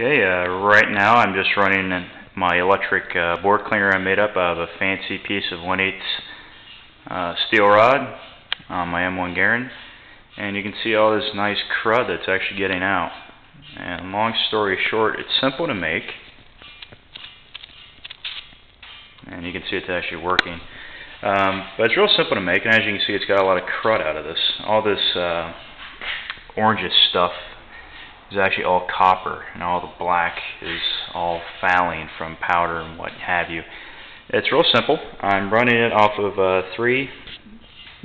Okay, uh, right now I'm just running my electric uh, bore cleaner I made up out of a fancy piece of 1 8 uh, steel rod on my M1 Garand. And you can see all this nice crud that's actually getting out. And long story short, it's simple to make. And you can see it's actually working. Um, but it's real simple to make, and as you can see, it's got a lot of crud out of this. All this uh, orangish stuff is actually all copper, and all the black is all fouling from powder and what have you. It's real simple. I'm running it off of uh, three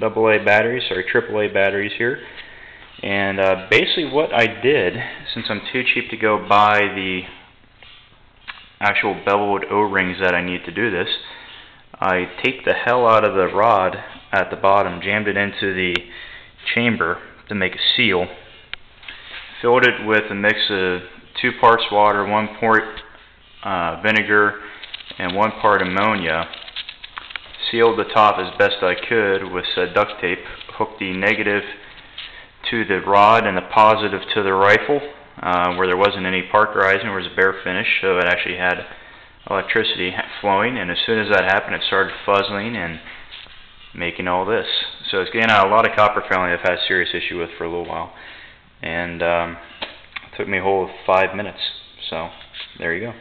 AA batteries, or AAA batteries here. And uh, basically what I did, since I'm too cheap to go buy the actual beveled O-rings that I need to do this, I taped the hell out of the rod at the bottom, jammed it into the chamber to make a seal, filled it with a mix of two parts water, one part uh, vinegar, and one part ammonia, sealed the top as best I could with uh, duct tape, hooked the negative to the rod and the positive to the rifle, uh, where there wasn't any parkerizing, it was a bare finish, so it actually had electricity flowing, and as soon as that happened, it started fuzzling and making all this. So it's getting out a lot of copper fouling I've had a serious issue with for a little while. And um, took me a whole five minutes. So there you go.